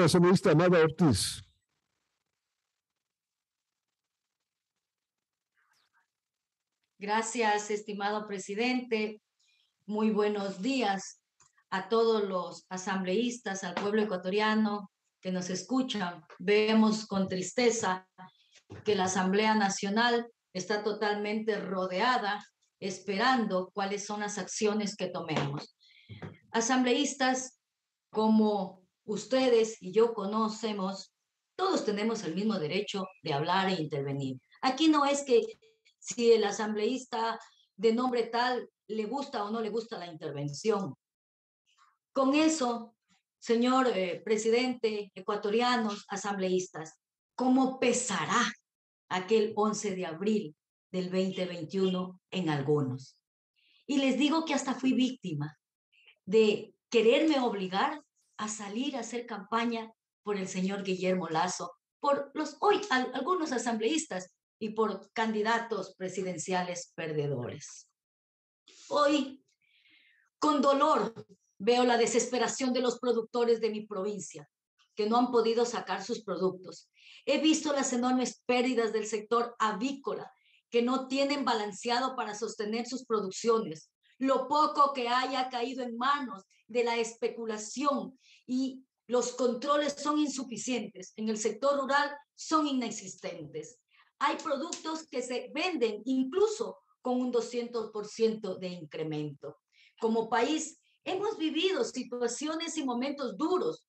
Adelante, asambleísta Amada Ortiz. Gracias, estimado presidente. Muy buenos días a todos los asambleístas, al pueblo ecuatoriano que nos escuchan. Vemos con tristeza que la Asamblea Nacional está totalmente rodeada esperando cuáles son las acciones que tomemos. Asambleístas como ustedes y yo conocemos, todos tenemos el mismo derecho de hablar e intervenir. Aquí no es que si el asambleísta de nombre tal le gusta o no le gusta la intervención. Con eso, señor eh, presidente, ecuatorianos, asambleístas, ¿cómo pesará aquel 11 de abril del 2021 en algunos? Y les digo que hasta fui víctima de quererme obligar a salir a hacer campaña por el señor Guillermo Lazo, por los hoy algunos asambleístas y por candidatos presidenciales perdedores. Hoy, con dolor, veo la desesperación de los productores de mi provincia, que no han podido sacar sus productos. He visto las enormes pérdidas del sector avícola, que no tienen balanceado para sostener sus producciones. Lo poco que haya caído en manos de la especulación y los controles son insuficientes. En el sector rural son inexistentes. Hay productos que se venden incluso con un 200% de incremento. Como país, hemos vivido situaciones y momentos duros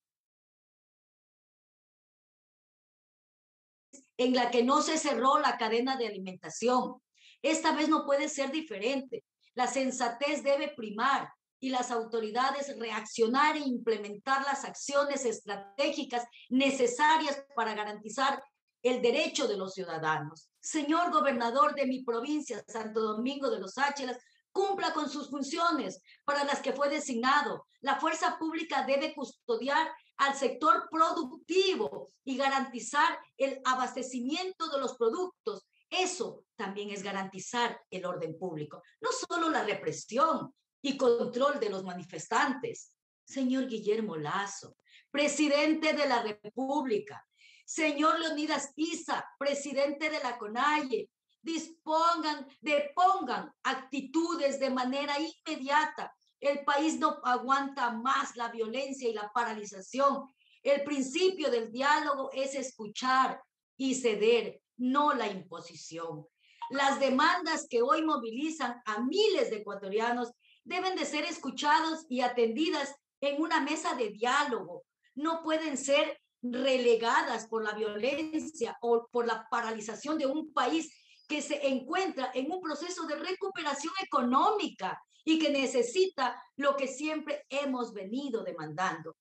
en la que no se cerró la cadena de alimentación. Esta vez no puede ser diferente. La sensatez debe primar y las autoridades reaccionar e implementar las acciones estratégicas necesarias para garantizar el derecho de los ciudadanos. Señor gobernador de mi provincia, Santo Domingo de los Áchilas, cumpla con sus funciones para las que fue designado. La fuerza pública debe custodiar al sector productivo y garantizar el abastecimiento de los productos. Eso también es garantizar el orden público, no solo la represión y control de los manifestantes. Señor Guillermo Lazo, presidente de la República, señor Leonidas Isa, presidente de la CONAIE, dispongan, depongan actitudes de manera inmediata. El país no aguanta más la violencia y la paralización. El principio del diálogo es escuchar y ceder, no la imposición. Las demandas que hoy movilizan a miles de ecuatorianos deben de ser escuchados y atendidas en una mesa de diálogo. No pueden ser relegadas por la violencia o por la paralización de un país que se encuentra en un proceso de recuperación económica y que necesita lo que siempre hemos venido demandando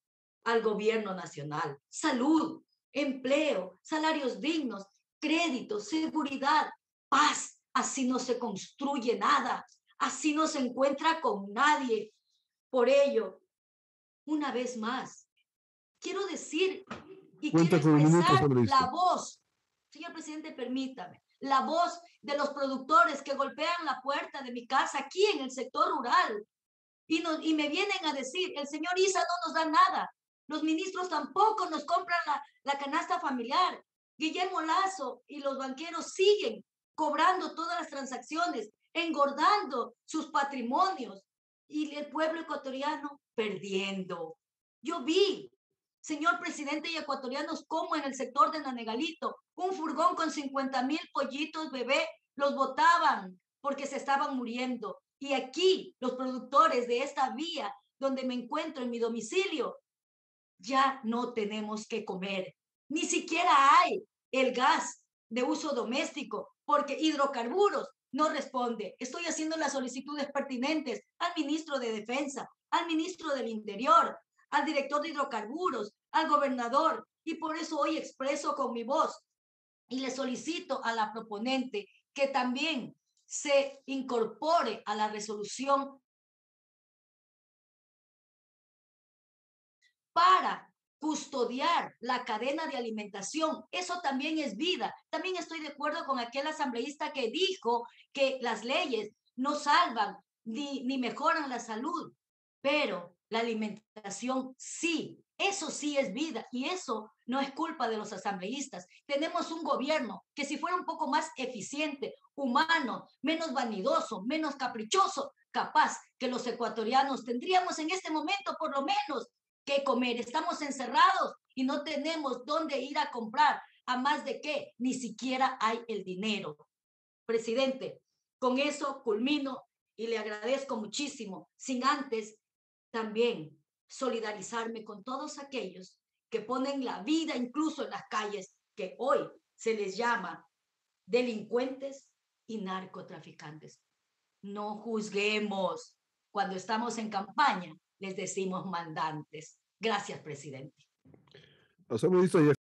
al gobierno nacional. Salud, empleo, salarios dignos, crédito, seguridad, paz. Así no se construye nada, así no se encuentra con nadie. Por ello, una vez más, quiero decir y quiero expresar la voz. Señor presidente, permítame la voz de los productores que golpean la puerta de mi casa aquí en el sector rural y, nos, y me vienen a decir, el señor Isa no nos da nada, los ministros tampoco nos compran la, la canasta familiar, Guillermo Lazo y los banqueros siguen cobrando todas las transacciones, engordando sus patrimonios y el pueblo ecuatoriano perdiendo. Yo vi señor presidente y ecuatorianos, como en el sector de Nanegalito, un furgón con 50 mil pollitos bebé los botaban porque se estaban muriendo. Y aquí los productores de esta vía donde me encuentro en mi domicilio, ya no tenemos que comer. Ni siquiera hay el gas de uso doméstico porque hidrocarburos no responde. Estoy haciendo las solicitudes pertinentes al ministro de Defensa, al ministro del Interior, al director de hidrocarburos, al gobernador, y por eso hoy expreso con mi voz y le solicito a la proponente que también se incorpore a la resolución para custodiar la cadena de alimentación. Eso también es vida. También estoy de acuerdo con aquel asambleísta que dijo que las leyes no salvan ni, mejoran la salud, pero la alimentación sí Eso sí es vida y eso no es culpa de los asambleístas. Tenemos un gobierno que si fuera un poco más eficiente, humano, menos vanidoso, menos caprichoso, capaz que los ecuatorianos tendríamos en este momento por lo menos que comer. Estamos encerrados y no tenemos dónde ir a comprar. A más de que ni siquiera hay el dinero. Presidente, con eso culmino y le agradezco muchísimo, sin antes también solidarizarme con todos aquellos que ponen la vida incluso en las calles, que hoy se les llama delincuentes y narcotraficantes. No juzguemos. Cuando estamos en campaña, les decimos mandantes. Gracias, presidente.